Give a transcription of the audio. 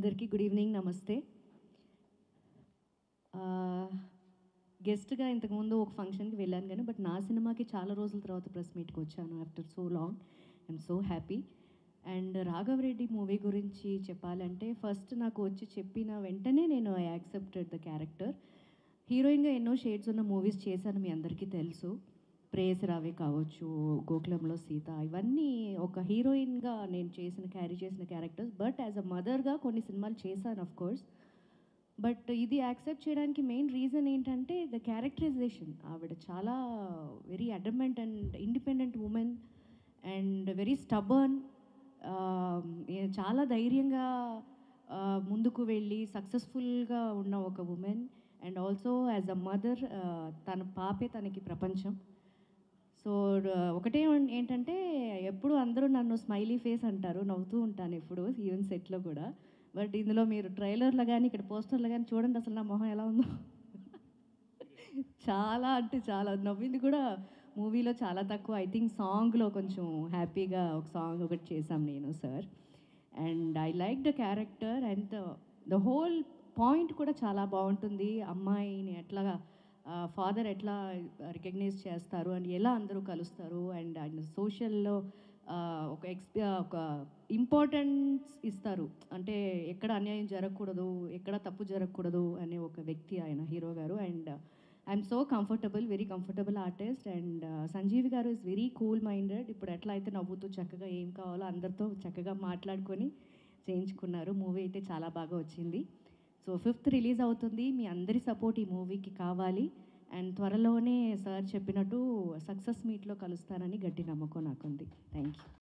అందరికీ good evening నమస్తే. గెస్ట్గా ఇంతకుముందు ఒక ఫంక్షన్కి వెళ్ళాను కానీ బట్ నా సినిమాకి చాలా రోజుల తర్వాత ప్రెస్ మీట్కి వచ్చాను after so long. I'm so happy. And Raghava Reddy movie గురించి చెప్పాలంటే ఫస్ట్ నాకు వచ్చి చెప్పిన వెంటనే నేను ఐ యాక్సెప్టెడ్ ద క్యారెక్టర్. హీరోయిన్గా ఎన్నో షేడ్స్ ఉన్న మూవీస్ చేశాను మీ అందరికీ తెలుసు. ప్రేయస్ రావి కావచ్చు గోకులంలో సీత ఇవన్నీ ఒక హీరోయిన్గా నేను చేసిన క్యారీ చేసిన క్యారెక్టర్స్. బట్ యాజ్ అ మదర్గా కొన్ని సినిమాలు చేశాను ఆఫ్ కోర్స్. బట్ ఇది యాక్సెప్ట్ చేయడానికి మెయిన్ రీజన్ ఏంటంటే ద క్యారెక్టరైజేషన్. ఆవిడ చాలా very adamant and independent woman and very stubborn. చాలా ధైర్యంగా ముందుకు వెళ్ళి సక్సెస్ఫుల్గా ఉన్న ఒక woman. And also as a mother తన పాపే తనకి ప్రపంచం. సో ఒకటే ఏంటంటే ఎప్పుడు అందరూ నన్ను స్మైలీ ఫేస్ అంటారు నవ్వుతూ ఉంటాను ఎప్పుడు ఈవెన్ సెట్లో కూడా. బట్ ఇందులో మీరు ట్రైలర్లో కానీ ఇక్కడ పోస్టర్లో కానీ చూడండి అసలు నా మొహం ఎలా ఉందో. చాలా అంటే చాలా నవ్వింది కూడా మూవీలో చాలా తక్కువ. ఐ థింక్ సాంగ్లో కొంచెం హ్యాపీగా ఒక సాంగ్ ఒకటి చేశాం నేను sir. And I like the character and the whole point కూడా చాలా బాగుంటుంది. అమ్మాయిని ఎట్లాగా ఫాదర్ ఎట్లా రికగ్నైజ్ చేస్తారు అండ్ ఎలా అందరూ కలుస్తారు? అండ్ అండ్ సోషల్లో ఒక ఎక్స్పీ ఒక ఇంపార్టెన్స్ ఇస్తారు. అంటే ఎక్కడ అన్యాయం జరగకూడదు ఎక్కడ తప్పు జరగకూడదు అనే ఒక వ్యక్తి ఆయన హీరో గారు. And I'm so comfortable very comfortable artist. And Sanjeevi గారు ఇస్ వెరీ కూల్ మైండెడ్. ఇప్పుడు ఎట్లా అయితే నవ్వుతూ చక్కగా ఏం కావాలో అందరితో చక్కగా మాట్లాడుకొని చేయించుకున్నారు. మూవీ అయితే చాలా బాగా వచ్చింది. సో ఫిఫ్త్ రిలీజ్ అవుతుంది. మీ అందరి సపోర్ట్ ఈ మూవీకి కావాలి. అండ్ త్వరలోనే సార్ చెప్పినట్టు సక్సెస్ మీట్లో కలుస్తానని గట్టి నమ్మకం నాకుంది. Thank you